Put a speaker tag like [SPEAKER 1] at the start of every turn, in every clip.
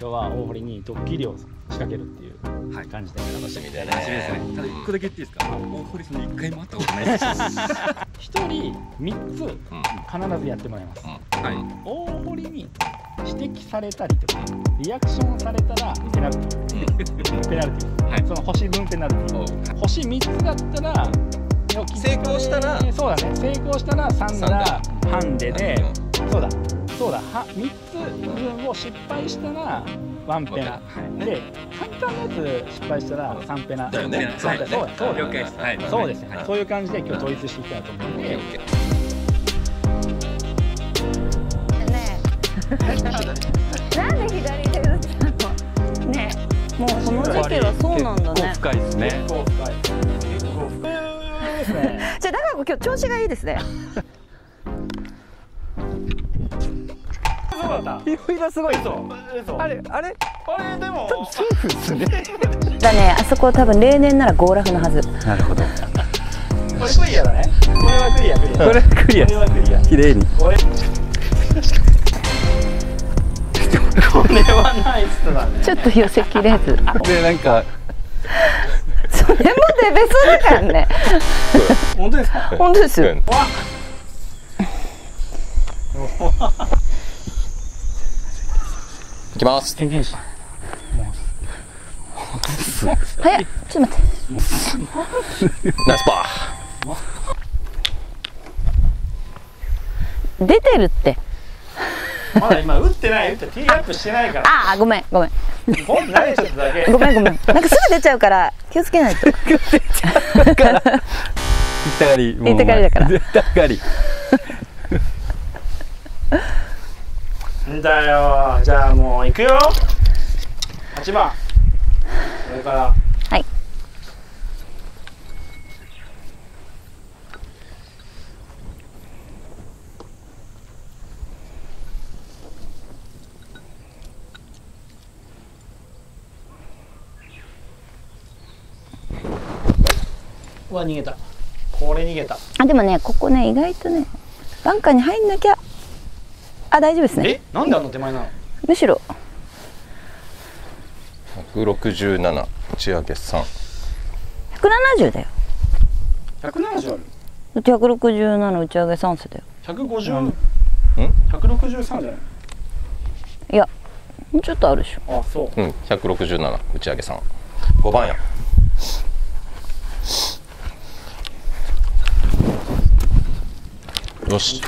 [SPEAKER 1] 今日は大堀にドッキリを仕掛けるっていう
[SPEAKER 2] はい。
[SPEAKER 1] 感じで、
[SPEAKER 3] 楽しみだね
[SPEAKER 2] 楽しみですね。ただ一個だけ言っていいですか大堀さんに一回も会ったことないです
[SPEAKER 1] 一人3つ必ずやってもらいます、
[SPEAKER 2] はい。
[SPEAKER 1] 大堀に指摘されたりとかリアクションされたらペナルティー。ペナルティー、
[SPEAKER 2] はい。
[SPEAKER 1] その星分ペナルティ星3つだったら
[SPEAKER 3] 成功したら
[SPEAKER 1] そうだね。成功したら3打ハンデで。そうだ。そうだ。は3つ分を失敗したらワンペナ。で簡単なやつ失敗したら3ペナ。
[SPEAKER 3] だよね。
[SPEAKER 1] そうだそうだそうだ
[SPEAKER 2] 了解です。はい。
[SPEAKER 1] そうですね、
[SPEAKER 3] はい。
[SPEAKER 1] そういう感じで今日統一していきたいと思うんで、
[SPEAKER 4] なんで左で打ったの？ね。えもうこの時期はそうなんだね。
[SPEAKER 2] 深いですね。
[SPEAKER 1] 結構深い結構深いですね。
[SPEAKER 4] じゃあだから今日調子がいいですね。
[SPEAKER 1] そうだった
[SPEAKER 2] いろいろすごい。
[SPEAKER 1] 嘘。嘘。
[SPEAKER 2] あれあれ？
[SPEAKER 1] あれでも。
[SPEAKER 2] セーフですね。
[SPEAKER 4] だねあそこ多分例年ならゴーラフのはず。
[SPEAKER 2] なるほど。
[SPEAKER 1] これクリアだね。これはクリアクリア。
[SPEAKER 2] これクリア。
[SPEAKER 1] これはクリア。
[SPEAKER 2] 綺麗に。
[SPEAKER 1] これこれはナイスだね。
[SPEAKER 4] ちょっと寄せきれず。
[SPEAKER 2] でなんか
[SPEAKER 4] それもデベソだからね。
[SPEAKER 1] 本当ですか？
[SPEAKER 4] 本当ですよ。
[SPEAKER 3] うんいきます。
[SPEAKER 1] 天元師
[SPEAKER 4] 早いちょっと待って。
[SPEAKER 3] ナイスパ
[SPEAKER 4] 出てるって
[SPEAKER 1] まだ今打ってない打ってティーアップしてないから。
[SPEAKER 4] ああごめんごめん。
[SPEAKER 1] ポンって投げちゃっただけ。
[SPEAKER 4] ごめんごめん。なんかすぐ出ちゃうから気をつけないと。
[SPEAKER 2] 行ったがりもう
[SPEAKER 4] 行ったがりだから。
[SPEAKER 2] 行ったがり。
[SPEAKER 1] んだよ。じゃあもう行くよ。8番。これからうわ逃げた。これ逃げた。
[SPEAKER 4] あでもねここね意外とねバンカーに入んなきゃ。あ大丈夫ですね。
[SPEAKER 1] えなんであんな手前なの？
[SPEAKER 4] むしろ。
[SPEAKER 3] ー167打ち上げ3
[SPEAKER 4] 170だよ。
[SPEAKER 1] 170ある。
[SPEAKER 4] だって167打ち上げ3世だよ。
[SPEAKER 1] 150
[SPEAKER 3] ん。
[SPEAKER 1] 163じゃない？
[SPEAKER 4] いやもうちょっとあるでしょ。
[SPEAKER 3] う
[SPEAKER 1] あそう。
[SPEAKER 3] ん167打ち上げ3 5番やよし。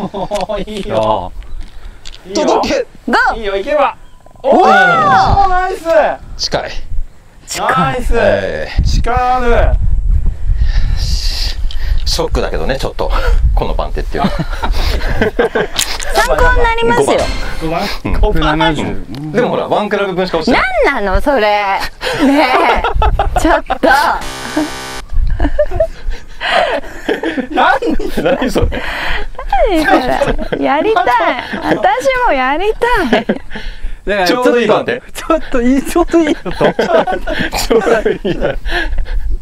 [SPEAKER 1] おーいいよ。
[SPEAKER 3] 届け
[SPEAKER 4] ゴー
[SPEAKER 1] いいよ行けば。おおナイス。
[SPEAKER 3] 近い。
[SPEAKER 1] ナイス。
[SPEAKER 3] え
[SPEAKER 1] 力ある
[SPEAKER 3] ーショックだけどねちょっと。この番手っていうのは。
[SPEAKER 4] 参考になりますよ。
[SPEAKER 1] 5番
[SPEAKER 2] あ170
[SPEAKER 3] でもほらワンクラブ分しか落ちてない
[SPEAKER 4] 何なのそれ。ねえ。ちょっと。
[SPEAKER 1] 何
[SPEAKER 3] 何それ。
[SPEAKER 4] 何それ。やりたい。私もやりたい。
[SPEAKER 2] だから
[SPEAKER 3] ちょうどいい番手。
[SPEAKER 2] ちょっといい ちょうどいいのと。
[SPEAKER 3] ちょうどいいな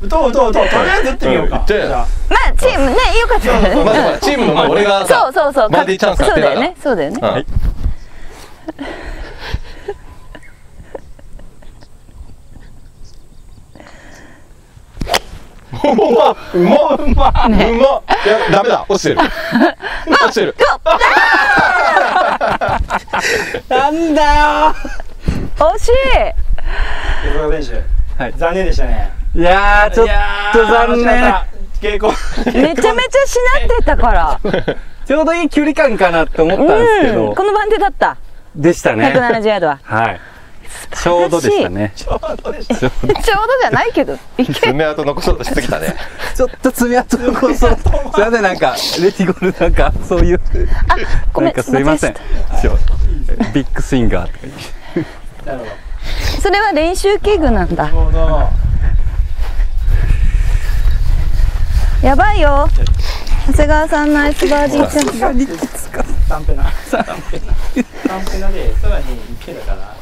[SPEAKER 1] 打とう打とう打とうとりあえず打ってみようか。
[SPEAKER 3] うん。じゃあ。
[SPEAKER 4] まあチームねよかったよね。
[SPEAKER 3] まずほらチームの前俺が
[SPEAKER 4] そ
[SPEAKER 3] さ
[SPEAKER 4] うそうそう。
[SPEAKER 3] バーディーチャンス
[SPEAKER 4] そうだよね。そうだよね。
[SPEAKER 3] うん。うまっうまっうまっ
[SPEAKER 4] ね
[SPEAKER 3] うまっ。いやダメだ。落ちてる。落ちてる。
[SPEAKER 2] なんだよ。
[SPEAKER 4] 惜し
[SPEAKER 1] 横川選手
[SPEAKER 2] はい。
[SPEAKER 1] 残念でしたね
[SPEAKER 2] いやーちょっと残念。
[SPEAKER 4] めちゃめちゃしなってたから。
[SPEAKER 2] ちょうどいい距離感かなって思ったんですけど。
[SPEAKER 4] うんこの番手だった。
[SPEAKER 2] でしたね。
[SPEAKER 4] 170ヤードは。
[SPEAKER 2] はい。ちょうどでしたね。
[SPEAKER 1] ちょうどでした。
[SPEAKER 4] ちょうどじゃないけどいけ
[SPEAKER 3] 爪痕残そうとしすぎたね。
[SPEAKER 2] ちょっと爪痕残そう。すいませんなんかレティゴルなんかそういう。
[SPEAKER 4] あごめ
[SPEAKER 2] なんすいません。ビッグスインガーとか言って。
[SPEAKER 4] それは練習器具なんだ。
[SPEAKER 1] なるほど
[SPEAKER 4] やばいよ。長谷川さんナイスバーディーチャンス
[SPEAKER 1] サンペナサンペナサンペナでさらに池だから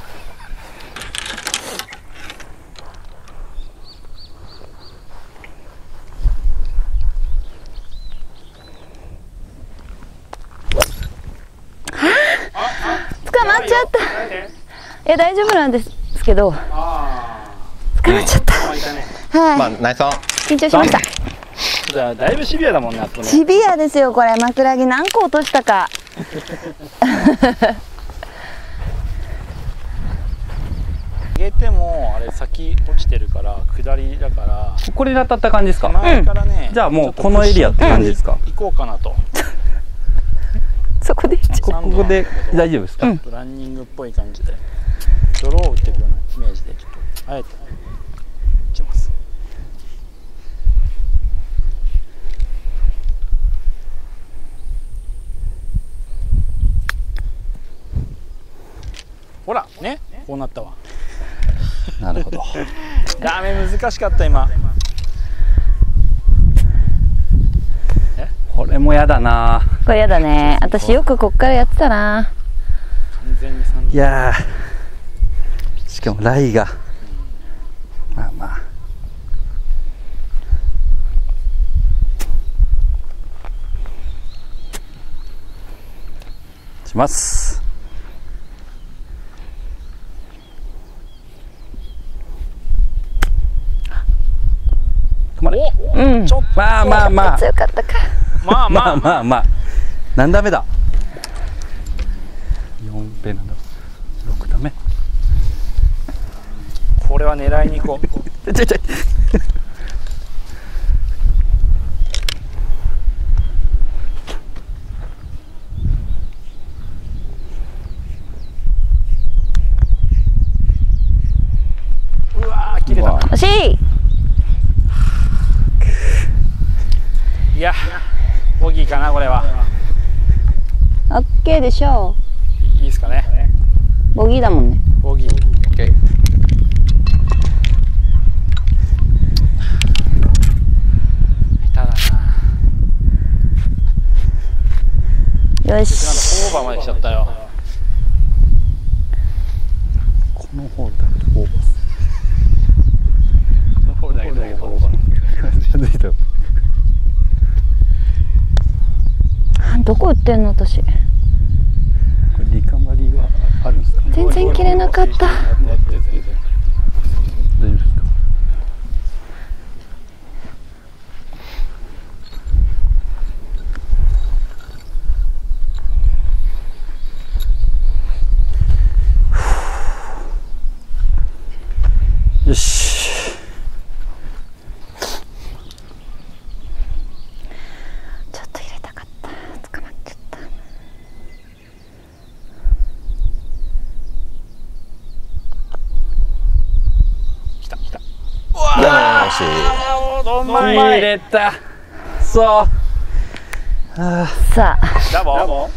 [SPEAKER 4] 捕まっちゃった。いや大丈夫なんですけど。捕
[SPEAKER 1] あ
[SPEAKER 4] まっちゃった。はい、
[SPEAKER 3] まあナイスオン。
[SPEAKER 4] 緊張しました
[SPEAKER 1] じゃあだいぶシビアだもんねあそこね。
[SPEAKER 4] シビアですよこれ。枕木何個落としたか。
[SPEAKER 1] 上げてもあれ先落ちてるから下りだから。
[SPEAKER 2] これで当たった感じですか、
[SPEAKER 1] 前からね、
[SPEAKER 2] じゃあもうこのエリアって感じですか、
[SPEAKER 1] 行こうかなと。
[SPEAKER 4] そこで？行っちゃ
[SPEAKER 2] こここで大丈夫ですか、
[SPEAKER 4] うん。
[SPEAKER 1] ランニングっぽい感じで。泥を打っていくようなイメージでちょっとあえて打ちますほらねこうなったわ。
[SPEAKER 2] なるほど。
[SPEAKER 1] ダメ難しかった今。
[SPEAKER 2] これもやだな。
[SPEAKER 4] これやだね。私よくこっからやってたな。
[SPEAKER 1] 完全に3
[SPEAKER 2] いやー。しかもライが。まあまあ。します止まれ
[SPEAKER 4] うん。
[SPEAKER 1] ちょっ
[SPEAKER 2] まあまあまあ。
[SPEAKER 4] 強かったか
[SPEAKER 1] まあ。ま
[SPEAKER 2] ま
[SPEAKER 1] あ
[SPEAKER 2] あまあまあ。何ダメだ。4ペ7 6ダメ
[SPEAKER 1] これは狙いに行こう。
[SPEAKER 2] ちょいちょ
[SPEAKER 1] わー切れた
[SPEAKER 2] うわ
[SPEAKER 4] 惜しい
[SPEAKER 1] いやボギーかなこれは
[SPEAKER 4] でしょ
[SPEAKER 1] いいですかね。
[SPEAKER 4] うボギーだもんね。
[SPEAKER 1] ボギー。
[SPEAKER 4] よし。
[SPEAKER 1] オーバーまで来ちゃったよ。
[SPEAKER 2] この方だとオーバ
[SPEAKER 1] このホー。ルだけどオーバー。
[SPEAKER 2] ー近づいたよ
[SPEAKER 4] あどこ打ってんの私
[SPEAKER 2] これリカバリーはあるんですか
[SPEAKER 4] 全然切れなかった
[SPEAKER 2] 大丈夫ですかよし
[SPEAKER 4] ちょっと入れたかった捕まっちゃった
[SPEAKER 1] 来た来た
[SPEAKER 3] いやー惜しい
[SPEAKER 1] どん
[SPEAKER 2] 入れた。そう。あ
[SPEAKER 4] さあ。
[SPEAKER 1] ダボ。
[SPEAKER 2] ー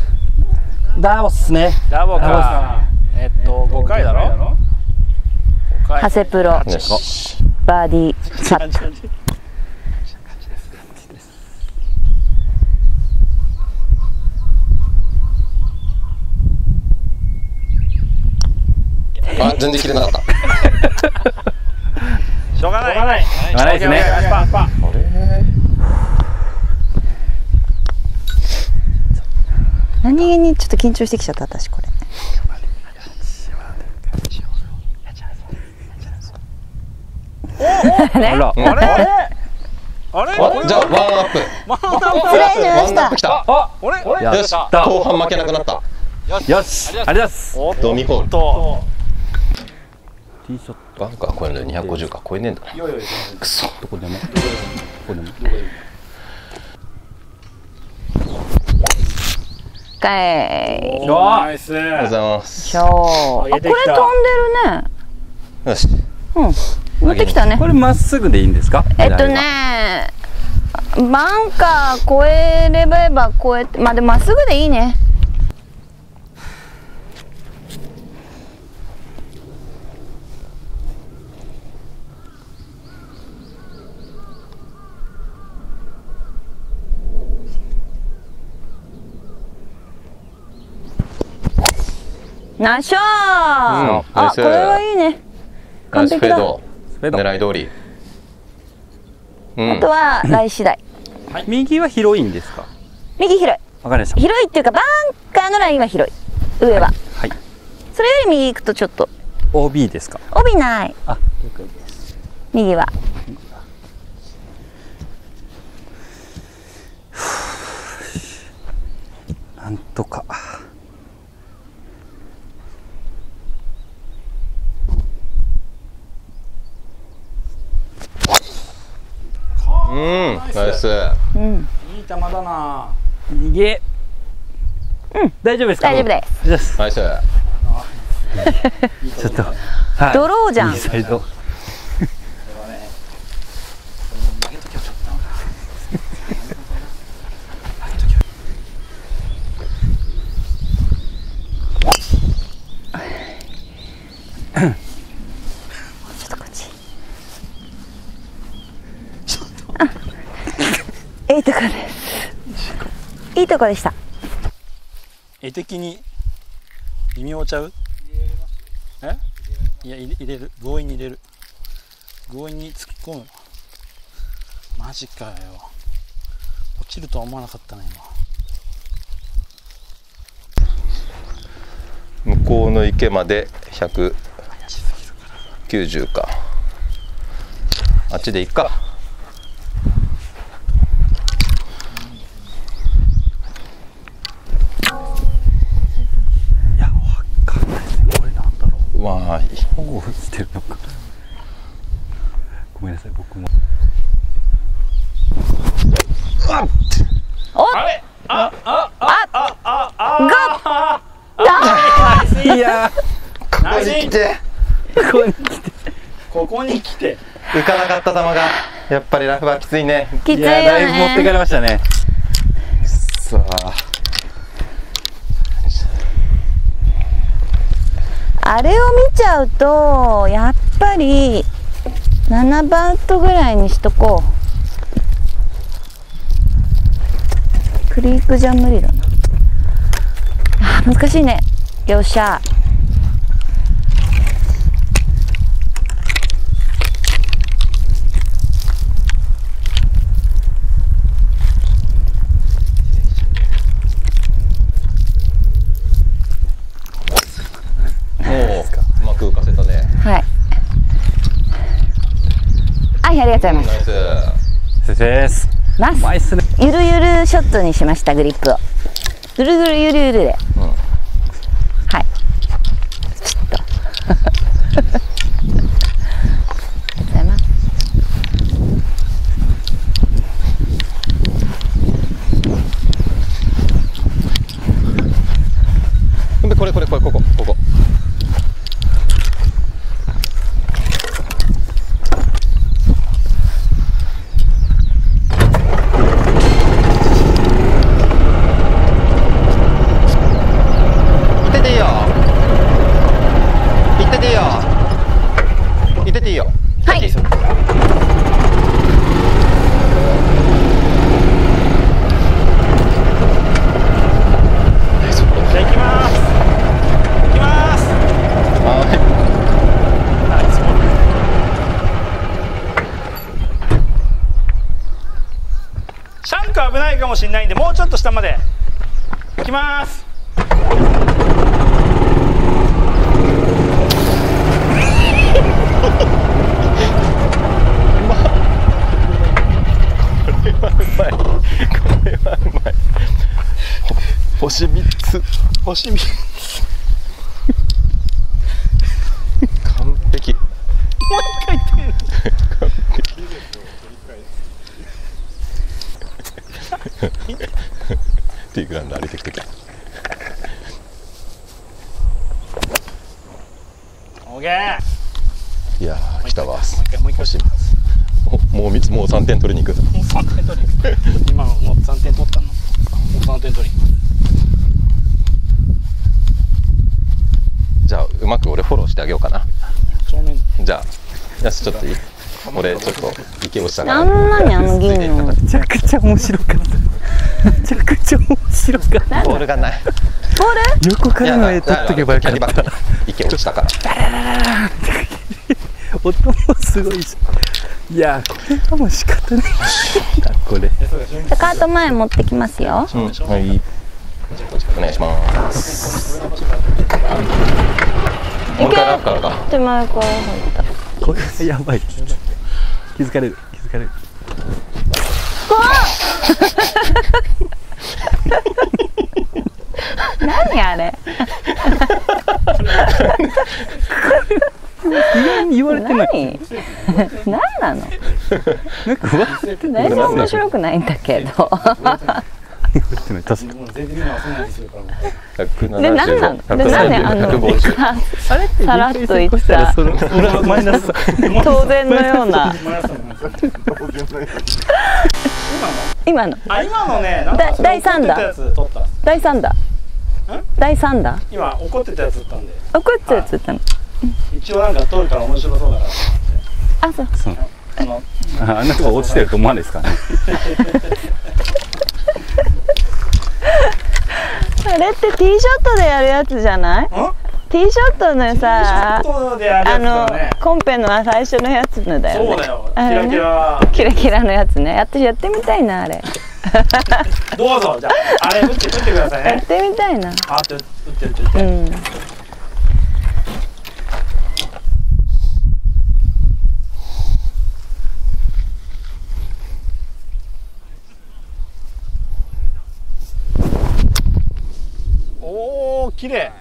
[SPEAKER 2] ダボっすね。
[SPEAKER 1] ダボか。えっと5回だろ？5回。
[SPEAKER 4] 長谷プロ。バーディー。パット
[SPEAKER 3] あ全然切れなかった。
[SPEAKER 1] しょうがない。しょうがない。し
[SPEAKER 2] ょうがないですね
[SPEAKER 1] パーパー
[SPEAKER 3] あれ
[SPEAKER 4] 何気にちょっと緊張してきちゃった私これ。
[SPEAKER 2] あら。
[SPEAKER 3] う ん
[SPEAKER 1] あれ？あれ？あれ？
[SPEAKER 3] あじゃあワンアップ。
[SPEAKER 4] 失礼しま
[SPEAKER 3] ワンアッ
[SPEAKER 4] した
[SPEAKER 3] プきた
[SPEAKER 2] あ
[SPEAKER 1] あれあれ
[SPEAKER 2] や
[SPEAKER 3] よし後半負けなくなった
[SPEAKER 2] よしありがとうございます
[SPEAKER 3] ドミホール
[SPEAKER 1] と
[SPEAKER 2] ティーショット
[SPEAKER 3] バンカー超えるの250か超えねえんだなくそ
[SPEAKER 2] どこでもどこでも
[SPEAKER 1] ー。ナイス。
[SPEAKER 3] ありがとうございます。
[SPEAKER 4] しょうあこれ飛んでるね。
[SPEAKER 3] よし。
[SPEAKER 4] うん持ってきたね。
[SPEAKER 2] これまっすぐでいいんですか？
[SPEAKER 4] えっとねバンカー越えれば越えてまあでもまっすぐでいいねナイスショー。あこれはいいね。完璧だ。
[SPEAKER 3] 狙い通り。うん。
[SPEAKER 4] あとは来次第。
[SPEAKER 2] 右は広いんですか？
[SPEAKER 4] 右広い。
[SPEAKER 2] わかりました。
[SPEAKER 4] 広いっていうかバンカーのラインは広い。上は。
[SPEAKER 2] はい。
[SPEAKER 4] それより右行くとちょっと。
[SPEAKER 2] OB ですか？
[SPEAKER 4] 帯ない。
[SPEAKER 2] あ了解です
[SPEAKER 4] 右は。
[SPEAKER 2] なんとか
[SPEAKER 3] うん。ナイス。
[SPEAKER 4] うん。
[SPEAKER 1] いい球だな。
[SPEAKER 2] 右へ
[SPEAKER 4] うん。
[SPEAKER 2] 大丈夫ですか？
[SPEAKER 4] 大丈夫です。
[SPEAKER 2] です
[SPEAKER 3] ナイス。
[SPEAKER 2] ちょっと。はい。
[SPEAKER 4] ドローじゃん
[SPEAKER 2] 右サイド
[SPEAKER 4] ちょっとこっちあいいとこですいいとこでした。
[SPEAKER 1] 絵的に微妙ちゃう？え？いや入れる。強引に入れる。強引に突き込む。マジかよ。落ちるとは思わなかったな今。
[SPEAKER 3] 向こうの池まで190か。あっちでいっか
[SPEAKER 2] いやわかんないですねこれなんだろう
[SPEAKER 3] まあ
[SPEAKER 2] 保護してるのか。ごめんなさい僕も。
[SPEAKER 4] おっ
[SPEAKER 1] あれ？
[SPEAKER 2] いや
[SPEAKER 3] ここに来て
[SPEAKER 2] ー。ここに来て。
[SPEAKER 1] ここに来て。
[SPEAKER 3] 浮かなかった球がやっぱりラフはきついね。
[SPEAKER 4] きついよ
[SPEAKER 2] いやだいぶ持ってか
[SPEAKER 4] ね
[SPEAKER 2] れましたね
[SPEAKER 3] さあ
[SPEAKER 4] あれを見ちゃうとやっぱり7バウトぐらいにしとこう。クリークじゃ無理だな。あ難しいね。よっしゃ
[SPEAKER 3] もううまく浮かせたね
[SPEAKER 4] はいはいありがとうございます。
[SPEAKER 2] 先生です。
[SPEAKER 4] ナイスゆるゆるショットにしましたグリップを。ぐるぐるゆるゆるで、
[SPEAKER 3] うん。
[SPEAKER 4] はい。ちょっとうございます
[SPEAKER 3] でこれこれこれここここ行ってていいよ行ってていいよ行ってていいよ
[SPEAKER 4] はい
[SPEAKER 1] じゃあ行きます行きます
[SPEAKER 3] は
[SPEAKER 1] ナイスボールシャンク危ないかもしれないんでもうちょっと下まで行きます
[SPEAKER 3] いこれはうまいほ星3つ。
[SPEAKER 1] 星3
[SPEAKER 3] つ璧ティーグラウンド歩いてきてきた
[SPEAKER 1] オーケー
[SPEAKER 3] いやー来たわ
[SPEAKER 1] もう一回もう一回
[SPEAKER 3] 星おもう三つもう3点取りに行く
[SPEAKER 1] もう3点取りに行く今のもう3点取ったのもう3点取りに行く
[SPEAKER 3] じゃあうまく俺フォローしてあげようかな
[SPEAKER 1] 正面
[SPEAKER 3] じゃあよしちょっといい俺ちょっと池落ちたか
[SPEAKER 4] な
[SPEAKER 3] ら
[SPEAKER 4] んなにあの銀の
[SPEAKER 2] めちゃくちゃ面白かった。めちゃくちゃ面白かった。
[SPEAKER 3] ボールがない。
[SPEAKER 4] ボール？
[SPEAKER 2] 横からの絵撮っとけばよかった
[SPEAKER 3] キャリバッグ池落ちたから
[SPEAKER 2] 音もすごいしいやこれはもう仕方ないこれ
[SPEAKER 4] カート前持ってきますよ
[SPEAKER 3] うんはいお願いしますもう一回ラフからか
[SPEAKER 4] 手前から入った
[SPEAKER 2] これやばい気づかれる。気づかれる。
[SPEAKER 4] 何あれ。
[SPEAKER 2] 意外に言われてない。
[SPEAKER 4] 何？何なの？
[SPEAKER 2] なんかわって
[SPEAKER 4] 全然面白くないんだけど。
[SPEAKER 2] 言われてない。確かに
[SPEAKER 4] で何なの？でなんであの
[SPEAKER 3] ？150
[SPEAKER 2] あれって
[SPEAKER 4] さらっと言った当然のような。今の。
[SPEAKER 1] あ今のねなんか
[SPEAKER 4] だ第三打第3打第3打
[SPEAKER 1] 今怒ってたやつ取ったんで。
[SPEAKER 4] 怒ってやつ言ったの。
[SPEAKER 1] 一応なんか取るから面白そうだから。
[SPEAKER 4] あそう。
[SPEAKER 1] あの
[SPEAKER 2] ああんなとこ落ちてると思わないですかね
[SPEAKER 4] あれってティーショットでやるやつじゃない？ティーショットのさ
[SPEAKER 1] ショットでやるや
[SPEAKER 4] あのコンペの最初のやつのだよね。
[SPEAKER 1] そうだよ。キラキラ。
[SPEAKER 4] キラキラのやつね。私やってみたいなあれ。
[SPEAKER 1] どうぞ。じゃああれ打って打ってくださいね。
[SPEAKER 4] やってみたいな。
[SPEAKER 1] あって打って打って打って。
[SPEAKER 4] うん
[SPEAKER 1] 綺麗。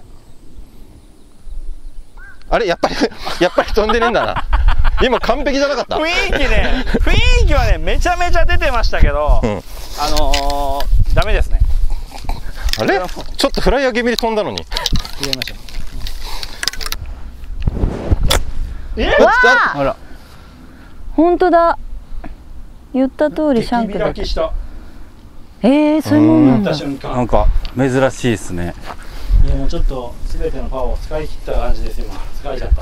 [SPEAKER 3] あれやっぱり やっぱり飛んでねえんだな。今完璧じゃなかった。
[SPEAKER 1] 雰囲気ね雰囲気はねめちゃめちゃ出てましたけど、
[SPEAKER 3] うん。
[SPEAKER 1] あのー、ダメですね。
[SPEAKER 3] あれ？ちょっとフライヤー気味に飛んだのに。
[SPEAKER 1] 入れましょう。
[SPEAKER 4] わ
[SPEAKER 3] あ
[SPEAKER 4] あ！
[SPEAKER 2] あら。
[SPEAKER 4] 本当だ。言った通りシャンク
[SPEAKER 1] 手
[SPEAKER 4] だ
[SPEAKER 1] 開きした。
[SPEAKER 4] えー、そういうもんなんだ。
[SPEAKER 2] なんか珍しいですね
[SPEAKER 1] いやもうちょっと全てのパワーを使い切った感じです今。疲れちゃった。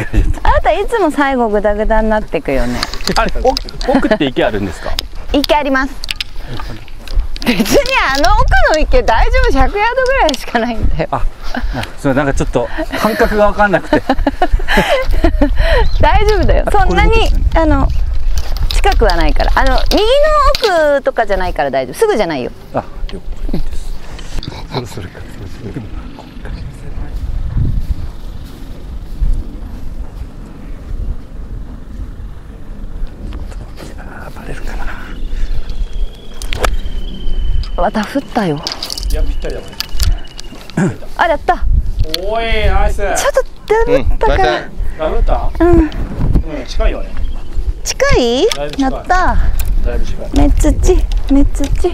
[SPEAKER 2] 疲れちゃっ
[SPEAKER 4] あなたいつも最後グダグダになってくよね。
[SPEAKER 2] たあれ奥奥って池あるんですか？
[SPEAKER 4] 池あります。別にあの奥の池大丈夫100ヤードぐらいしかないんだよ。
[SPEAKER 2] あそれなんかちょっと感覚が分かんなくて。
[SPEAKER 4] 大丈夫だよ。
[SPEAKER 2] あ
[SPEAKER 4] そんなにあの近くはないから。あの右の奥とかじゃないから大丈夫。すぐじゃないよ。
[SPEAKER 2] あ了解です。そろそろかそろそろあーバレるかな
[SPEAKER 4] また降ったよ。
[SPEAKER 1] いやぴったり
[SPEAKER 4] あやった。
[SPEAKER 1] れおいナイス。
[SPEAKER 4] ちょっとだから、
[SPEAKER 3] 大体
[SPEAKER 1] ラブった？
[SPEAKER 4] うん。
[SPEAKER 1] うん。近い？よね
[SPEAKER 4] 近い。やった。
[SPEAKER 1] だいぶ近い。
[SPEAKER 4] めつちめつち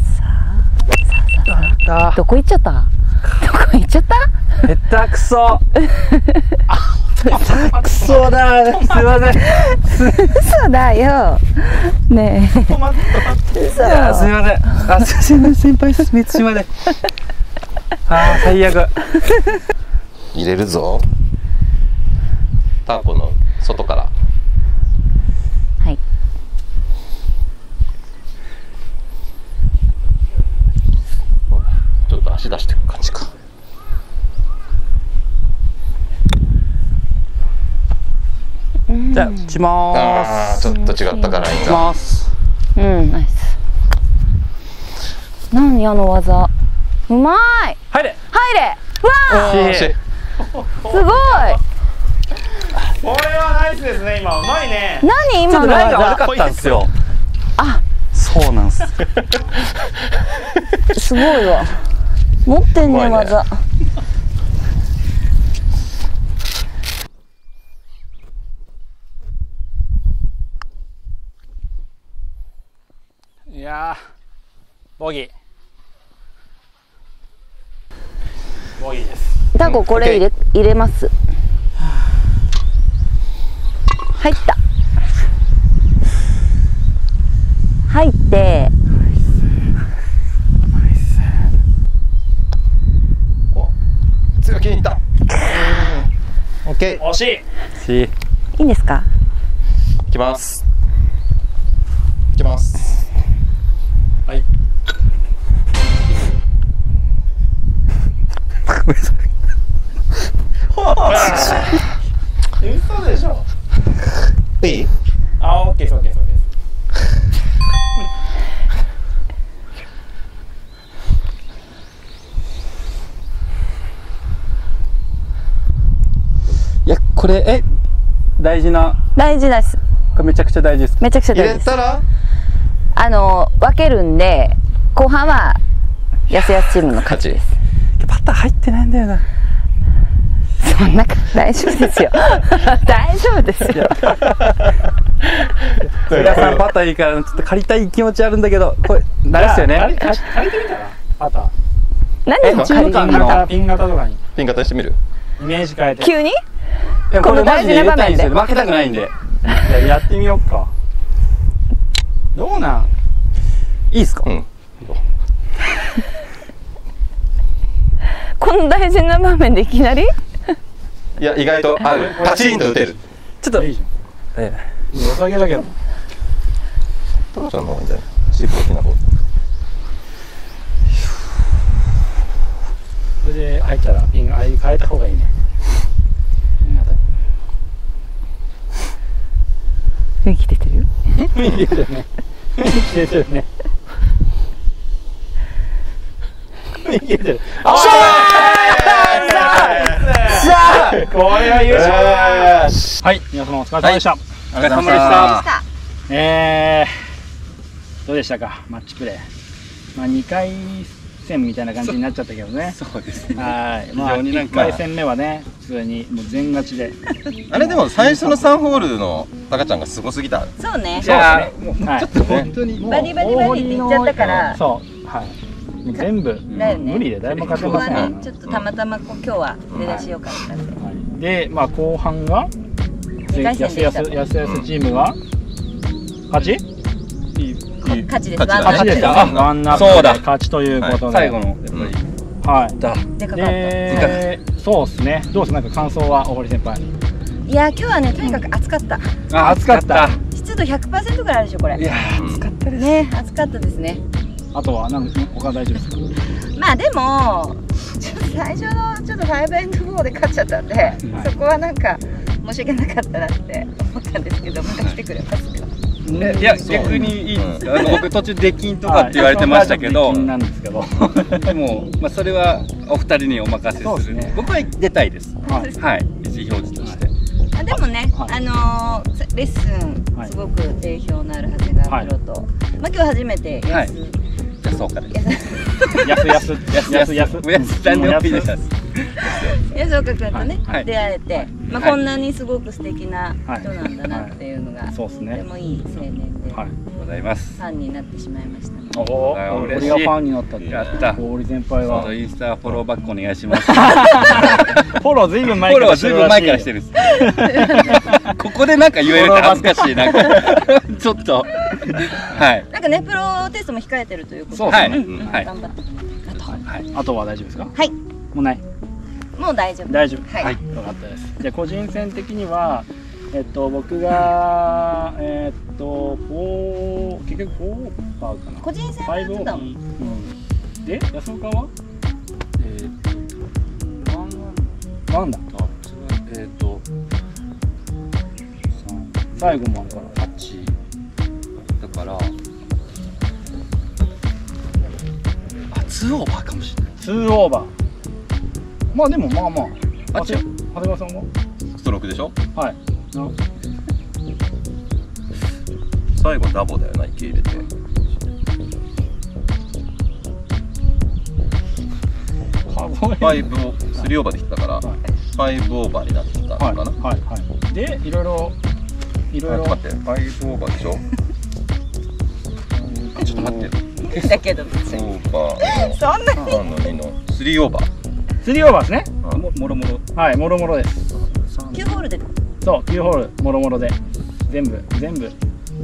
[SPEAKER 4] さあさあさあさあどこ行っちゃった？どこ行っちゃった？
[SPEAKER 2] 下手くそ。下手くそだ。すいません。
[SPEAKER 4] 嘘だよ。ねえ。
[SPEAKER 1] 止まった
[SPEAKER 4] 嘘
[SPEAKER 2] いやすみません。あ、すみません、先輩です。満島で。あー、最悪。
[SPEAKER 3] 入れるぞ。ターコの外から
[SPEAKER 4] はい
[SPEAKER 3] ちょっと足出してる感じ。か。
[SPEAKER 2] じゃあ、しま
[SPEAKER 3] あーちょっと違ったかライン
[SPEAKER 2] ーす。し
[SPEAKER 3] が
[SPEAKER 2] ます。
[SPEAKER 4] うんナイス。何あの技？うまい。
[SPEAKER 2] 入れ。
[SPEAKER 4] 入れ。うわ
[SPEAKER 3] 惜しい。
[SPEAKER 4] ーすごい。
[SPEAKER 1] これはナイスですね今。うまいね。
[SPEAKER 2] ちょっ
[SPEAKER 4] 何今の
[SPEAKER 2] とライが悪
[SPEAKER 4] 技
[SPEAKER 2] かったんですよ。
[SPEAKER 4] あ。
[SPEAKER 2] そうなんです。
[SPEAKER 4] すごいわ持ってんね
[SPEAKER 3] ね。
[SPEAKER 4] 技。
[SPEAKER 1] いやーボギー。ボギーです。
[SPEAKER 4] タコこれ入れ入れます。入った。入って
[SPEAKER 3] にいった。オッケー
[SPEAKER 1] 惜しい。
[SPEAKER 2] し
[SPEAKER 4] いいんですか？
[SPEAKER 3] いきます。いきます
[SPEAKER 1] はい嘘でしょ
[SPEAKER 3] いい
[SPEAKER 1] あオッケーですオッケーですオッケーです
[SPEAKER 2] いやこれえ大事な？
[SPEAKER 4] 大事です。
[SPEAKER 2] これめちゃくちゃ大事です
[SPEAKER 4] めちゃくちゃ
[SPEAKER 3] 入
[SPEAKER 4] 大事です。
[SPEAKER 3] れたら？
[SPEAKER 4] あの分けるんで後半はやすやすチームの勝ちです。
[SPEAKER 2] バター入ってないんだよな。
[SPEAKER 4] そんな大丈夫ですよ。大丈夫ですよ。
[SPEAKER 2] 皆さんバターいいからちょっと借りたい気持ちあるんだけどこれ大事ですよね。
[SPEAKER 1] 借りてみたらパター。
[SPEAKER 4] 何を借り
[SPEAKER 2] チーム間
[SPEAKER 1] ピン型ピン型とかに。
[SPEAKER 3] ピン型してみる？
[SPEAKER 1] イメージ変えて。
[SPEAKER 4] 急に？
[SPEAKER 2] いやこれマジで入れたいんで。すよ負けたくないんで。
[SPEAKER 1] いややってみようか。どうなん？
[SPEAKER 2] いいですか？
[SPEAKER 3] うん。
[SPEAKER 4] この大事な場面でいきなり？
[SPEAKER 3] いや意外とある。パチンと打てる。
[SPEAKER 2] ちょっと。
[SPEAKER 1] いいじゃん。
[SPEAKER 2] え
[SPEAKER 1] 良さげだけど
[SPEAKER 3] トロちゃんの方がいいんじゃない？シップ的な方。
[SPEAKER 1] それで入ったらピンああいう変えた方がいいねピン型に
[SPEAKER 4] 雰囲気出てるよ。
[SPEAKER 1] 雰囲気出てるね。雰囲気出てるね雰囲気出てるあ
[SPEAKER 3] さあ
[SPEAKER 1] これは優勝はい皆様お疲れ様でした、
[SPEAKER 2] お疲れ様でした。
[SPEAKER 1] えー、どうでしたか？マッチプレー。まあ2回戦みたいな感じになっちゃったけどね。
[SPEAKER 2] そうです
[SPEAKER 1] はい。まあ1
[SPEAKER 2] 非常になんか。
[SPEAKER 1] 回戦目はね普通にもう全勝ちで。
[SPEAKER 3] あれでも最初の3ホールのタカちゃんがすごすぎた。
[SPEAKER 4] そうね。
[SPEAKER 2] じゃあ
[SPEAKER 1] そうですねはい。
[SPEAKER 2] ちょっと本当に
[SPEAKER 4] バリバリバリって言っちゃったから。
[SPEAKER 1] そう。はい。もう全部。
[SPEAKER 4] ね。
[SPEAKER 1] 無理で誰も勝てません。
[SPEAKER 4] はねちょっとたまたまこう今日は出だしよかったんで。
[SPEAKER 1] はいでまあ後半がやすやす
[SPEAKER 4] で
[SPEAKER 1] やすやすチームが勝ち
[SPEAKER 4] 勝ちです。
[SPEAKER 3] 勝ちだ
[SPEAKER 1] 勝ちでした
[SPEAKER 3] あ
[SPEAKER 1] ワンナップ
[SPEAKER 2] そうだ。
[SPEAKER 1] で勝ちということで。
[SPEAKER 2] 最後のやっぱり。
[SPEAKER 1] はい。
[SPEAKER 2] だ
[SPEAKER 4] でかかった。
[SPEAKER 1] でそうですね。どうです？なんか感想は大堀先輩。
[SPEAKER 4] いや今日はねとにかく暑かった。
[SPEAKER 2] あ暑かった。
[SPEAKER 4] 湿度100%ぐらいあるでしょこれ。
[SPEAKER 2] いやー暑かったです。
[SPEAKER 4] ね暑かったですね。
[SPEAKER 1] あとはなんか他大丈夫ですか？
[SPEAKER 4] まあでもちょっと最初のちょっと5エンド4で勝っちゃったんで、そこはなんか申し訳なかったなって思ったんですけどまた来てくれますか？
[SPEAKER 2] えいや逆にいいですかあの僕途中出禁とかって言われてましたけど、
[SPEAKER 1] はいなんですけど。
[SPEAKER 2] でも、まあ、それはお二人にお任せする
[SPEAKER 1] ね。
[SPEAKER 2] 僕は出たいです。
[SPEAKER 1] はい。
[SPEAKER 2] はい。意思表示として、
[SPEAKER 4] あでもね、
[SPEAKER 1] はい。
[SPEAKER 4] あのーレッスン
[SPEAKER 1] はい
[SPEAKER 4] すごく定評のある長谷川プロと、まあ今日初めてやす、
[SPEAKER 2] じゃあそうか。らです
[SPEAKER 4] やす
[SPEAKER 1] やすやすやすやす
[SPEAKER 2] やす何でもいいです
[SPEAKER 4] 安岡君とね、
[SPEAKER 2] はい。
[SPEAKER 4] 出会えて、まあ、
[SPEAKER 2] はい。
[SPEAKER 4] こんなにすごく素敵な人なんだなっていうのが、
[SPEAKER 1] そうです
[SPEAKER 4] とて
[SPEAKER 1] ね
[SPEAKER 4] もいい青年で、
[SPEAKER 1] はい。
[SPEAKER 2] ございます。
[SPEAKER 4] ファンになってしまいました。
[SPEAKER 1] おお
[SPEAKER 2] あ
[SPEAKER 1] 大
[SPEAKER 2] 嬉しい。
[SPEAKER 1] 堀がファンになったって
[SPEAKER 2] やった。
[SPEAKER 1] 大堀先輩は。
[SPEAKER 2] インスタフォローバックお願いします。
[SPEAKER 1] フォローずいぶん
[SPEAKER 2] フ
[SPEAKER 1] 前から
[SPEAKER 2] ォローはずいぶん前からしてる ここでなんか言えるって恥ずかしいな。んかちょっと。はい。
[SPEAKER 4] なんかねプロテストも控えてるということで。
[SPEAKER 1] そう
[SPEAKER 2] ですね。
[SPEAKER 4] んうん。
[SPEAKER 2] はい。
[SPEAKER 4] 頑張って。あと
[SPEAKER 1] はい。あとは大丈夫ですか？
[SPEAKER 4] はい。
[SPEAKER 1] もうない
[SPEAKER 4] もう大丈夫。
[SPEAKER 1] 大丈夫。
[SPEAKER 4] はい、
[SPEAKER 2] はい。
[SPEAKER 1] よかったです。じゃあ個人戦的にはえっと僕がえっと4結局4パーかな。
[SPEAKER 4] 個人戦はやっ
[SPEAKER 1] 5
[SPEAKER 4] てたもん
[SPEAKER 1] うん。で安岡は？
[SPEAKER 2] えーとワンワン
[SPEAKER 1] ワンだ。
[SPEAKER 2] あえっ、ー、と
[SPEAKER 1] 最後もあるから
[SPEAKER 2] 8だから。あ2オーバーかもしれない。
[SPEAKER 1] 2オーバーまあでもまあまあ。
[SPEAKER 2] あ違う。
[SPEAKER 1] 長谷川さんは？
[SPEAKER 3] ストロークでしょ？
[SPEAKER 1] はい。
[SPEAKER 3] 最後ダボだよな息入れて。
[SPEAKER 1] かご
[SPEAKER 3] ファイブをスリーオーバーできたから
[SPEAKER 1] はい。
[SPEAKER 3] ファイブオーバーになったのかな、
[SPEAKER 1] はいはいはい。でいろいろいろいろ。
[SPEAKER 3] あ待って。ファイブオーバーでしょ？あちょっと待って。
[SPEAKER 4] だけど別
[SPEAKER 3] オ
[SPEAKER 4] に。
[SPEAKER 3] ーバー
[SPEAKER 4] そんな
[SPEAKER 3] の3の2のスリーオーバー
[SPEAKER 1] 3オーバーですね。
[SPEAKER 3] うん
[SPEAKER 2] ももろもろ。
[SPEAKER 1] はいもろもろです。
[SPEAKER 4] 9ホールで。
[SPEAKER 1] そう9ホールもろもろで。全部全部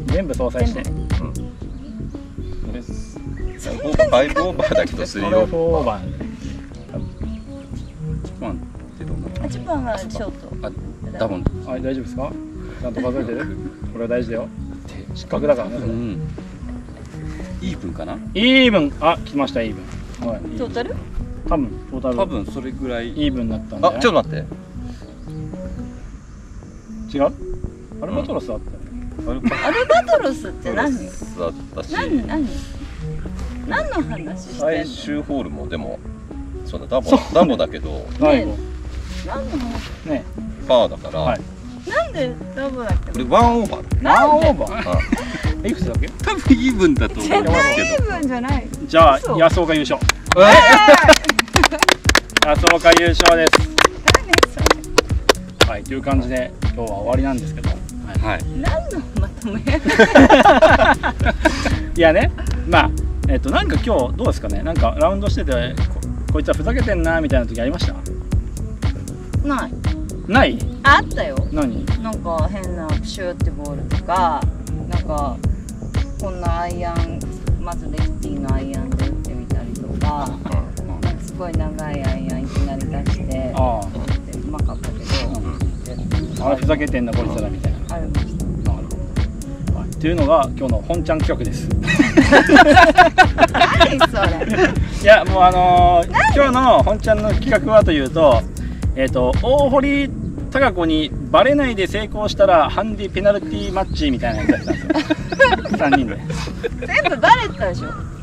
[SPEAKER 1] 全部搭載して。
[SPEAKER 4] 全
[SPEAKER 3] これファイブオーバーだけどスリ
[SPEAKER 1] これ
[SPEAKER 3] ーオー
[SPEAKER 1] 4オーバー
[SPEAKER 2] 1番ってどうなの
[SPEAKER 4] 8番はショート。
[SPEAKER 2] あ多分
[SPEAKER 1] はい大丈夫ですか？ちゃんと数えてる？これは大事だよ。失格だからね。
[SPEAKER 2] うん。イーブンかな？
[SPEAKER 1] イーブン。あ来ましたイーブン。はい。
[SPEAKER 4] トータル？
[SPEAKER 1] 多分トータル
[SPEAKER 2] 多分それぐらい。
[SPEAKER 1] イーブンになったんで
[SPEAKER 3] あちょっと待って。
[SPEAKER 1] 違う？アルバトロスあったよ。ね
[SPEAKER 4] アルバトロスって何？
[SPEAKER 3] だったし。
[SPEAKER 4] 何？何？何の話して
[SPEAKER 3] 最
[SPEAKER 4] んの？
[SPEAKER 3] 終ホールもでもそうだダボダボだけど。
[SPEAKER 1] 最後
[SPEAKER 4] 何の話？
[SPEAKER 1] ね
[SPEAKER 3] パーだから、
[SPEAKER 1] はい。
[SPEAKER 4] なんでダブだっけ
[SPEAKER 3] これワンオーバー
[SPEAKER 1] ワンオーバー？えいくつだっけ？
[SPEAKER 2] 多分イーブンだと思うん
[SPEAKER 4] 絶
[SPEAKER 2] ですけど。
[SPEAKER 4] 対イーブンじゃない。
[SPEAKER 1] じゃあ
[SPEAKER 4] 嘘。
[SPEAKER 1] 安岡優勝安岡優勝です。はいという感じで今日は終わりなんですけど、はい。
[SPEAKER 2] はい。
[SPEAKER 4] 何のまとめ
[SPEAKER 1] いやねまあえっとなんか今日どうですかね。なんかラウンドしててここいつはふざけてんなみたいな時ありました？
[SPEAKER 4] ない。
[SPEAKER 1] ない？
[SPEAKER 4] あったよ。
[SPEAKER 1] 何？
[SPEAKER 4] なんか変なプシューってボールとかなんかこんなアイアンまずレフティーのアイアンで打ってみたりとかすごい長いアイアンいきなり出して
[SPEAKER 1] あ
[SPEAKER 4] でうまかったけど。
[SPEAKER 1] あふざけてんなこいつらみたいな。
[SPEAKER 4] ありました
[SPEAKER 1] っていうのが今日の本ちゃん企画です。いやもうあのー今日の本ちゃんの企画はというとえっ、と大堀貴子にバレないで成功したらハンディペナルティーマッチみたいなやつやったんですよ。3人で。
[SPEAKER 4] 全部バレたでしょ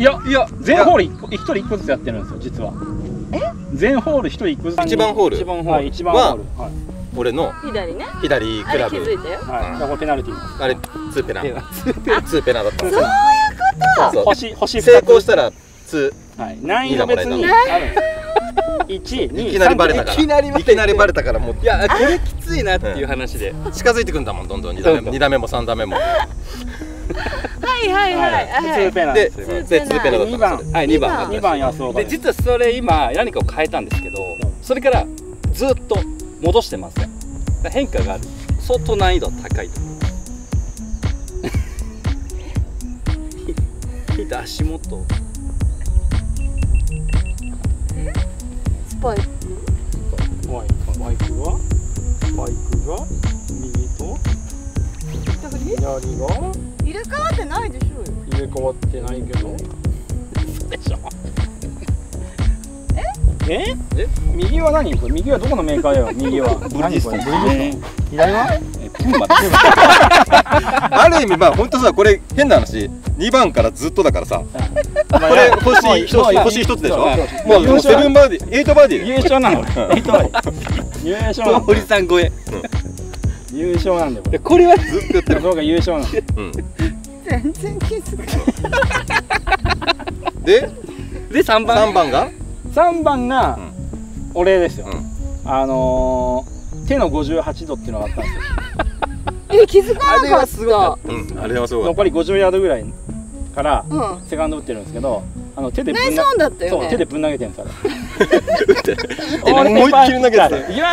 [SPEAKER 1] いやいや全ホール1個1人1個ずつやってるんですよ実は。
[SPEAKER 4] え？
[SPEAKER 1] 全ホール1人1個ずつ。
[SPEAKER 3] 一番ホール？
[SPEAKER 1] 一番ホール。はい一番ホール。はい、
[SPEAKER 3] 俺の？
[SPEAKER 4] 左ね。
[SPEAKER 3] 左
[SPEAKER 4] あれ
[SPEAKER 3] クラブ。
[SPEAKER 4] 気づいたよ。
[SPEAKER 1] はい、だからこれペナルティー。
[SPEAKER 3] あれツーペナ。ツーペナ。だった
[SPEAKER 1] す
[SPEAKER 3] そうそう
[SPEAKER 1] 星星
[SPEAKER 3] 成功したらツ
[SPEAKER 1] はい、難易度別に
[SPEAKER 3] いい
[SPEAKER 1] ある。1、2、
[SPEAKER 3] いきなりバレた
[SPEAKER 1] 3
[SPEAKER 3] から。
[SPEAKER 2] いきなりバレ
[SPEAKER 3] た。からもう。
[SPEAKER 2] いやこれきついなっていう話で。
[SPEAKER 3] 近づいてくんだもんどんどん2打目も。2打目も3打目も
[SPEAKER 4] はいはいはい。
[SPEAKER 1] はい、ペナ
[SPEAKER 3] でペナ。だった
[SPEAKER 2] はい2番。
[SPEAKER 1] 2番。安岡
[SPEAKER 2] で実はそれ今何かを変えたんですけどそれからずっと戻してません。変化がある。相当難易度は高いと。思うヒート足元。
[SPEAKER 4] スパイク。
[SPEAKER 1] バイク。バイクがバイクが右と左が
[SPEAKER 4] 入れ替わってないでしょうよ。
[SPEAKER 1] 入れ替わってないけど。嘘でしょ。え？え？
[SPEAKER 2] え？
[SPEAKER 1] 右は何？これ右はどこのメーカーよ？右は。何これ？ブリですか左は？
[SPEAKER 2] えプンマ
[SPEAKER 3] ある意味まあ本当さこれ変な話。2番からずっとだからさ。
[SPEAKER 1] こ
[SPEAKER 3] これ星一つ星一つでしょ？もうもうセブンバーディーエイトバーディー
[SPEAKER 1] 優勝なの。俺エイトバーディー。優勝なの
[SPEAKER 2] 堀さん超え。
[SPEAKER 1] 優勝なんだよ。これ
[SPEAKER 2] でこれは
[SPEAKER 3] ずっとやってる
[SPEAKER 1] 僕が優勝なの。
[SPEAKER 3] うん
[SPEAKER 4] 全然気づか
[SPEAKER 3] で？
[SPEAKER 2] で3番。
[SPEAKER 3] 3番が
[SPEAKER 1] ？3番が
[SPEAKER 3] うん
[SPEAKER 1] 俺ですよ、
[SPEAKER 3] うん。
[SPEAKER 1] あのー、手の58度っていうのがあったんですよ。
[SPEAKER 4] え気づか
[SPEAKER 2] あれ
[SPEAKER 4] なかっ
[SPEAKER 2] はすごか
[SPEAKER 4] た。
[SPEAKER 3] うん。あれはすごい
[SPEAKER 1] 残り50ヤードぐらいから
[SPEAKER 4] うん。
[SPEAKER 1] セカンド打ってるんですけどあの手でぶん
[SPEAKER 4] ナイスオンだったよね。
[SPEAKER 1] そう手でぶん投げてるんです
[SPEAKER 3] 思いっきり投げてた。
[SPEAKER 1] いや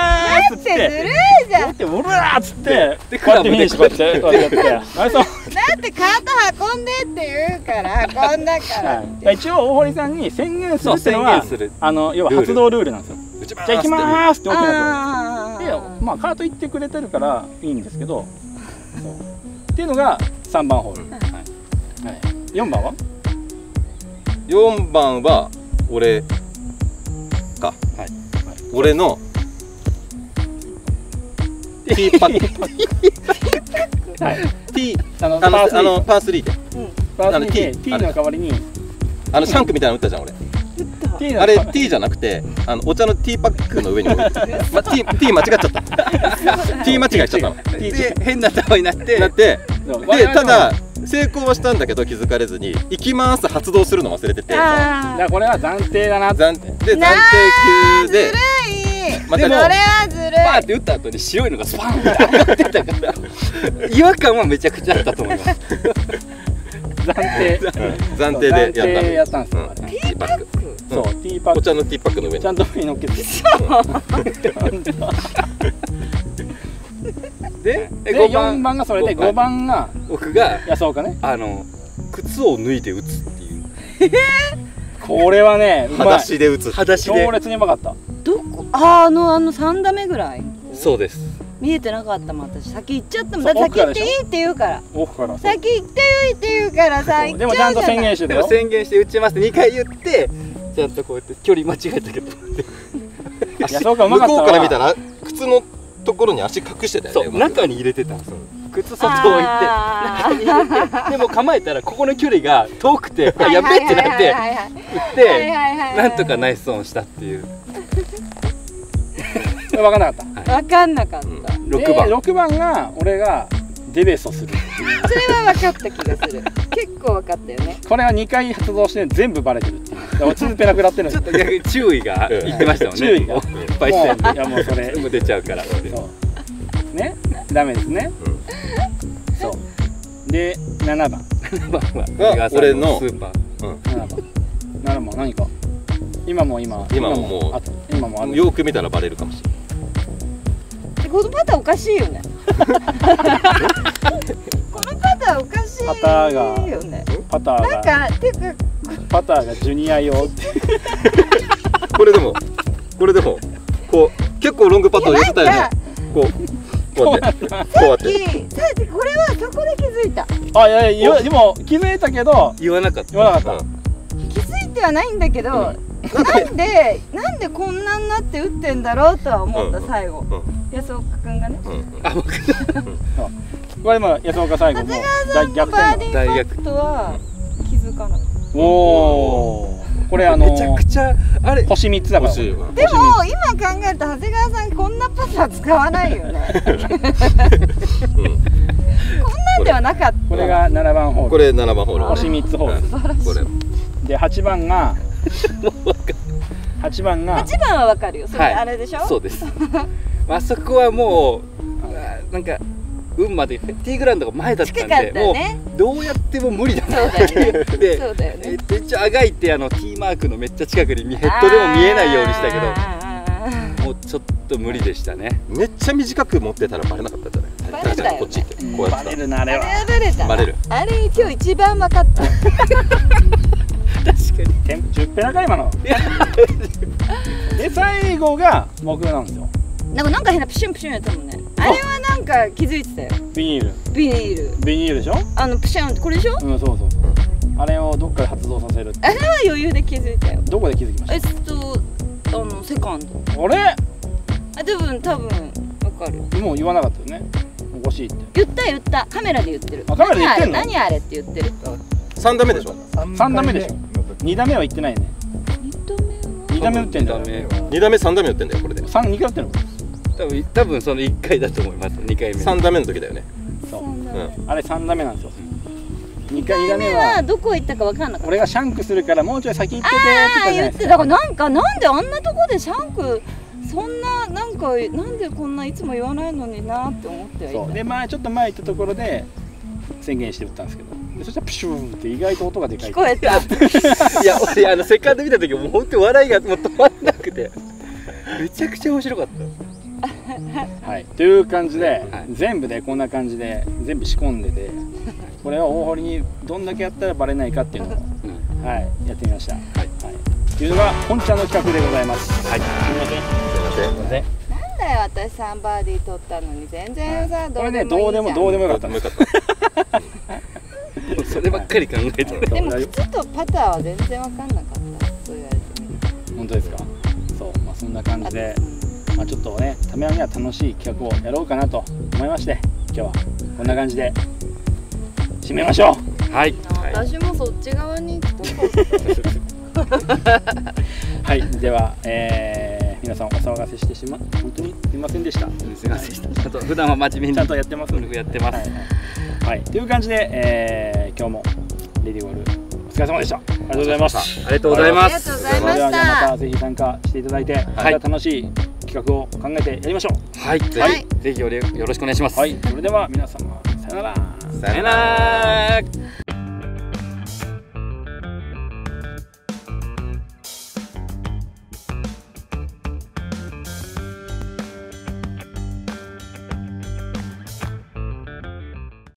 [SPEAKER 1] ーっつっ
[SPEAKER 4] ってずる
[SPEAKER 1] て
[SPEAKER 4] いじゃん。
[SPEAKER 1] で俺らーっつって
[SPEAKER 2] で
[SPEAKER 1] こうやってフィニッシュこうやってこうやってやって。ナイスオン。
[SPEAKER 4] だってカート運んでって言うから運んだから。
[SPEAKER 1] はい、一応大堀さんに宣言するっていうのはあの要は発動ルールなんですよ。
[SPEAKER 3] じ
[SPEAKER 1] じゃあ行きまーすって大きな
[SPEAKER 4] あ
[SPEAKER 1] 声で。でまあカート行ってくれてるからいいんですけど。っていうのが3番ホール、はい。はい、4番は
[SPEAKER 3] ？4番は俺か、
[SPEAKER 1] はい。
[SPEAKER 3] 俺のティーパック。
[SPEAKER 1] はい。
[SPEAKER 3] ティー
[SPEAKER 1] あの
[SPEAKER 3] あの
[SPEAKER 1] パースリー。
[SPEAKER 3] あのパー3で。
[SPEAKER 1] パースリーで。
[SPEAKER 3] あの T
[SPEAKER 1] T の代わりに。
[SPEAKER 3] あのシャンクみたいなの打ったじゃん俺。あれ T じゃなくてあのお茶のティーパックの上に置いて、ま、T, T 間違っちゃった。T 間違いしちゃったの。
[SPEAKER 1] T
[SPEAKER 2] で変な球になって。
[SPEAKER 3] なって。でただ成功はしたんだけど気づかれずに「行きます」発動するの忘れてて。
[SPEAKER 1] だか
[SPEAKER 4] あ
[SPEAKER 1] らこれは暫定だな。って
[SPEAKER 3] 暫で暫
[SPEAKER 4] な
[SPEAKER 3] 定級で。
[SPEAKER 4] ずるい
[SPEAKER 3] また
[SPEAKER 4] それはずるい。
[SPEAKER 2] パーって打った後に白いのがスパーンって上がってたから。違和感はめちゃくちゃあったと思います。
[SPEAKER 1] 暫定。
[SPEAKER 3] 暫定。でやった
[SPEAKER 1] 暫定やったんですよ、
[SPEAKER 3] うん。ティーパック。
[SPEAKER 1] そう、ティーパック。
[SPEAKER 3] お茶のティーパックの上に。
[SPEAKER 1] ちゃんと上に乗っけて
[SPEAKER 2] で
[SPEAKER 1] で
[SPEAKER 2] 5
[SPEAKER 1] 4
[SPEAKER 2] 番。
[SPEAKER 1] 番がそれで
[SPEAKER 2] 五番。
[SPEAKER 1] 5番が
[SPEAKER 2] 僕が
[SPEAKER 1] 安岡ね。
[SPEAKER 2] あの靴を脱いで打つっていう。
[SPEAKER 1] これはね
[SPEAKER 3] 裸足で打つ。
[SPEAKER 2] 裸足で。
[SPEAKER 1] 強烈にうまかった
[SPEAKER 4] どこ？あのあの3打目ぐらい？
[SPEAKER 2] そそうです。
[SPEAKER 4] 見えてなかったもん私。先行っちゃったもん。
[SPEAKER 1] そう
[SPEAKER 4] だって先行っていいって言うから。
[SPEAKER 1] 奥からそう。
[SPEAKER 4] 先行ってよいって言うからさ行っちゃうじゃ
[SPEAKER 1] でもちゃんと宣言して
[SPEAKER 2] 宣言して打ちます。って2回言ってちゃんとこうやって距離間違えたけど。
[SPEAKER 3] 向
[SPEAKER 1] わ。
[SPEAKER 3] こうから見たら靴のところに足隠してたよね
[SPEAKER 2] そう中に入れてたんですよ靴外置いて
[SPEAKER 4] あー
[SPEAKER 2] 中に入れてでも構えたらここの距離が遠くてあやべえってなって
[SPEAKER 4] はいはいはいはい。
[SPEAKER 2] 打ってなんとかナイスオンしたっていう。
[SPEAKER 1] 分かんなかった。
[SPEAKER 4] 分かんなかった、
[SPEAKER 3] うん。
[SPEAKER 2] 6番。
[SPEAKER 1] で6番が俺がデベソする。
[SPEAKER 4] それは分かった気がする。結構分かったよね。
[SPEAKER 1] これは2回発動して全部バレてるっていう。だからツーペラ食らってるんです
[SPEAKER 2] ちょっと逆に注意が言ってましたもんね。
[SPEAKER 1] 注意が。
[SPEAKER 2] いっぱいしてん
[SPEAKER 1] もういやもうそれ。
[SPEAKER 2] 全部出ちゃうから
[SPEAKER 1] そう。ね？ダメですね。そうで7番。
[SPEAKER 2] まあまあ
[SPEAKER 3] が
[SPEAKER 2] 江川さん
[SPEAKER 3] 俺の。
[SPEAKER 2] スーパー。
[SPEAKER 1] 7番。7番何か？今も今
[SPEAKER 3] 今ももう
[SPEAKER 1] あと今もある。
[SPEAKER 3] よく見たらバレるかもしれ
[SPEAKER 4] でこのパターンおかしいよね。このパターンおかしいよね。
[SPEAKER 1] パターがパター
[SPEAKER 4] なん
[SPEAKER 1] が
[SPEAKER 4] かていうか
[SPEAKER 1] パターがジュニア用。
[SPEAKER 3] これでもこれでもこう結構ロングパット入れてたよね。こうこうやって。こうやって。
[SPEAKER 4] さっきさっきこれはそこで気づいた。
[SPEAKER 1] あいやいやでも気づいたけど
[SPEAKER 2] 言わなかった。
[SPEAKER 1] 言わなかった。
[SPEAKER 4] 気づいてはないんだけど、なんでなんでこんなになって打ってんだろうとは思った
[SPEAKER 3] うん
[SPEAKER 4] 最後、安岡君がね。
[SPEAKER 2] あ僕
[SPEAKER 1] これも安岡最後も大逆
[SPEAKER 4] バー
[SPEAKER 1] 転
[SPEAKER 4] ディーパットは気づかなかった
[SPEAKER 1] おおーこれあの
[SPEAKER 2] めちゃくちゃあれ
[SPEAKER 1] 星3つだから。
[SPEAKER 4] でも今考えると長谷川さんこんなパター使わないよね。
[SPEAKER 3] うん。
[SPEAKER 4] こんなんではなかっ
[SPEAKER 1] これが7番ホール。
[SPEAKER 3] これ7番ホール。
[SPEAKER 1] 星3つホール。で8番が 8番が
[SPEAKER 4] 8番はわかるよ。それ、
[SPEAKER 2] はい。
[SPEAKER 4] あれでしょ？
[SPEAKER 2] そうです。あそこはもう あなんか運までティーグラウンドが前だったんで
[SPEAKER 4] ね。
[SPEAKER 2] もうどうやっても無理だな
[SPEAKER 4] そうだよね
[SPEAKER 2] で
[SPEAKER 4] そうだよね。
[SPEAKER 2] めっちゃあがいてあの T マークのめっちゃ近くに見ヘッドでも見えないようにしたけど
[SPEAKER 4] ど
[SPEAKER 2] もうちょっと無理でしたね。
[SPEAKER 3] めっちゃ短く持ってたらバレなかった。んじゃない
[SPEAKER 4] バレたよね。
[SPEAKER 3] こっち行ってこうや
[SPEAKER 1] バ
[SPEAKER 3] ってた
[SPEAKER 1] レるなあれは。
[SPEAKER 4] あれはバレた
[SPEAKER 3] バレる。
[SPEAKER 4] あれ今日一番分かった。
[SPEAKER 2] 確かに。
[SPEAKER 1] テン10ペラか今の。で最後が僕なんですよ
[SPEAKER 4] なんかなんか変なプシュンプシュンやったもんね。あ。れはなんか気づいてたよ。
[SPEAKER 1] ビニール。
[SPEAKER 4] ビニール。
[SPEAKER 1] ビニールでしょ？
[SPEAKER 4] あのプシュンってこれでしょ？
[SPEAKER 1] うんそうそう。そうあれをどっかで発動させる
[SPEAKER 4] あれは余裕で気づいたよ。
[SPEAKER 1] どこで気づきまし
[SPEAKER 4] えっとあのセカンド。
[SPEAKER 1] たあれ？
[SPEAKER 4] あ多分多分わかる。
[SPEAKER 1] もう言わなかったよね。おかしいって。
[SPEAKER 4] 言った言った。カメラで言ってる。
[SPEAKER 1] あカメラで言ってんの？
[SPEAKER 4] 何あれ？何あれって言ってる
[SPEAKER 3] ？3打目でしょ
[SPEAKER 1] ？3打目でしょ。2打目は言ってないね。
[SPEAKER 4] 二度目は
[SPEAKER 1] ？2打目打ってんだよ。
[SPEAKER 2] ダメ
[SPEAKER 3] 2打目3打目打ってんだよこれで。
[SPEAKER 1] 3 2回打ってんの？
[SPEAKER 2] 多分多分その1回だと思います。2回目。
[SPEAKER 3] 3打目の時だよね。
[SPEAKER 1] そう
[SPEAKER 3] うん。
[SPEAKER 1] あれ3打目なんですよ。2回2
[SPEAKER 4] 二
[SPEAKER 1] 打目
[SPEAKER 4] は
[SPEAKER 1] は
[SPEAKER 4] どこ行ったかわかんなかった。
[SPEAKER 1] 俺がシャンクするからもうちょい先行っててって言っ
[SPEAKER 4] てだからなんかなんであんなとこでシャンクそんななんかなんでこんないつも言わないのになって思って
[SPEAKER 1] そう。で前ちょっと前行ったところで宣言して打ったんですけど。でそしたらプシューって意外と音がでかい。
[SPEAKER 4] 聞こえた。
[SPEAKER 2] いや俺あのセカンド見た時もう本当に笑いがもう止まんなくて。めちゃくちゃ面白かった
[SPEAKER 1] はい、という感じで、
[SPEAKER 2] はい。
[SPEAKER 1] 全部でこんな感じで全部仕込んでてこれを大堀にどんだけやったらバレないかっていうのを、
[SPEAKER 2] うん。
[SPEAKER 1] はい、やってみました、はい。というのが本ちゃんの企画でございます。
[SPEAKER 2] はい。
[SPEAKER 1] すみません。
[SPEAKER 3] すいません。
[SPEAKER 1] すみません
[SPEAKER 4] なんだよ私3バーディー取ったのに。全然さ、
[SPEAKER 1] これねどうでもどうでもよかった
[SPEAKER 2] そればっかり考えてる
[SPEAKER 4] でも靴とパターは全然わかんなかった。そう言われてみる
[SPEAKER 1] 本当ですか？そう、まあ、そんな感じで、まあ、ちょっとねためには楽しい企画をやろうかなと思いまして今日はこんな感じで締めましょう。
[SPEAKER 2] はい。
[SPEAKER 4] 私もそっち側に行くと
[SPEAKER 1] はい。では、えー皆さんお騒がせしてしま本当にすみませんでした。
[SPEAKER 2] すいません。ちゃんと普段は真面目に
[SPEAKER 1] ちゃんとやってます
[SPEAKER 2] ゴルフやってます、
[SPEAKER 1] はい、はい。はいという感じで、えー今日もレディーゴル疲れ様でした。ありがとうございました
[SPEAKER 2] ありがとうございま
[SPEAKER 4] ありが
[SPEAKER 2] す
[SPEAKER 4] とうございま
[SPEAKER 1] それではじゃあま
[SPEAKER 4] した
[SPEAKER 1] たぜひ参加していただいて、また楽しい企画を考えてやりましょ
[SPEAKER 2] はい、
[SPEAKER 4] はい。
[SPEAKER 2] ぜひよろよろしくお願いします。
[SPEAKER 1] うはい。それでは皆様さよなら。
[SPEAKER 3] さ
[SPEAKER 2] さよなら。